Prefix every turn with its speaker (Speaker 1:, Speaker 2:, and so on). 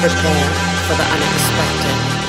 Speaker 1: Prepare for the unexpected.